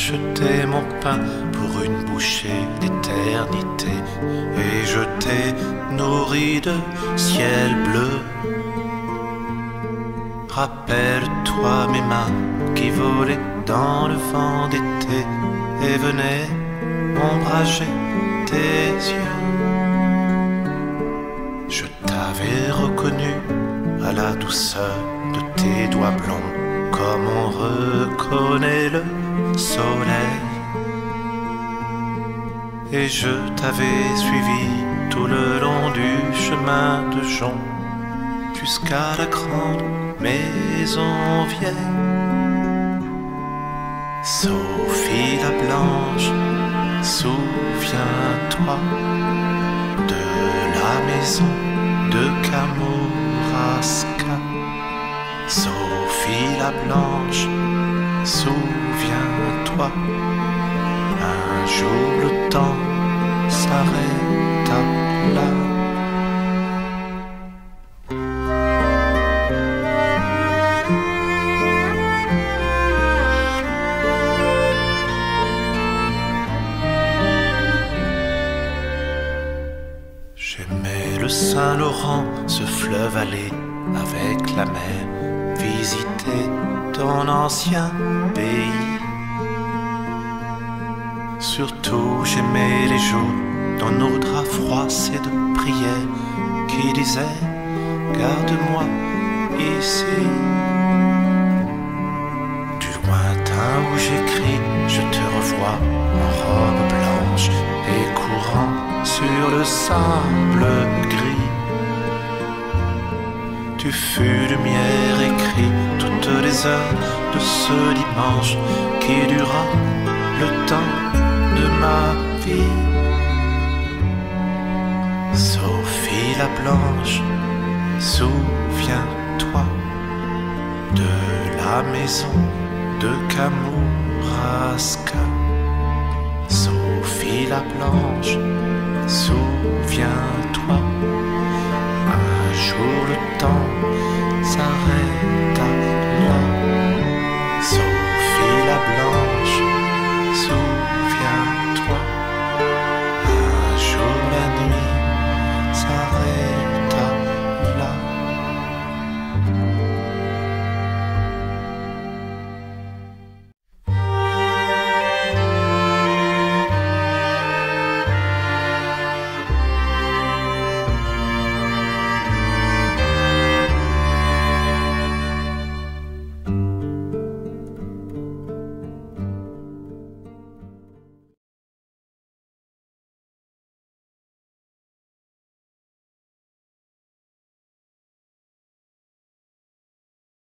acheté mon pain pour une bouchée d'éternité et je t'ai nourri de ciel bleu. Rappelle-toi mes mains qui volaient dans le vent d'été et venaient ombrager tes yeux. Je t'avais reconnu à la douceur de tes doigts blonds, Et je t'avais suivi tout le long du chemin de Jonc, jusqu'à la grande maison vieille. Sophie la blanche, souviens-toi de la maison de Kamouraska. Sophie la blanche, souviens-toi, un jour le temps s'arrêta là. J'aimais le Saint-Laurent, ce fleuve allé avec la mer, visiter ton ancien pays. Surtout j'aimais les jours dans nos draps froissés de prière qui disaient Garde-moi ici. Du lointain où j'écris, je te revois en robe blanche et courant sur le sable gris. Tu fus lumière écrit toutes les heures de ce dimanche qui dura le temps ma vie. Sophie la blanche, souviens-toi de la maison de Kamouraska. Sophie la blanche,